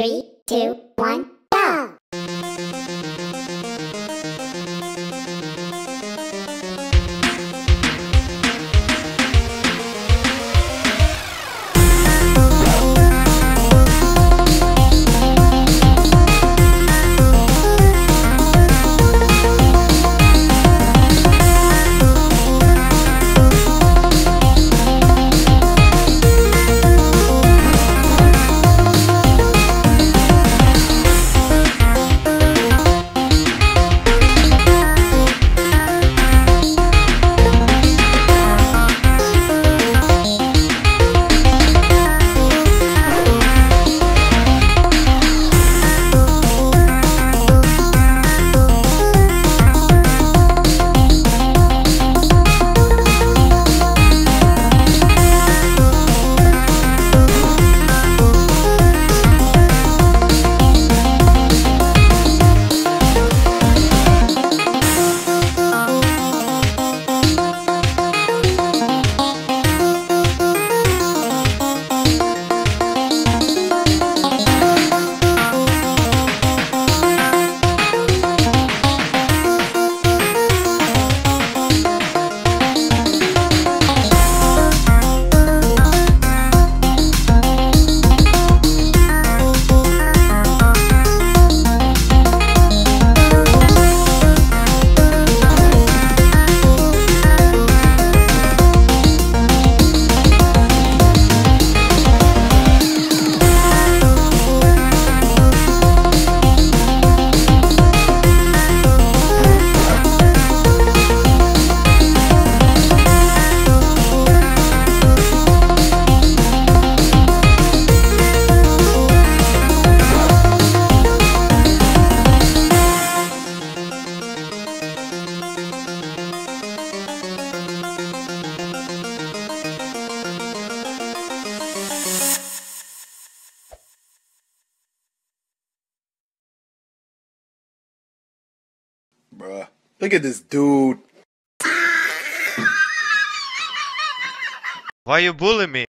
Three, two, one, Bruh. Look at this dude. Why you bullying me?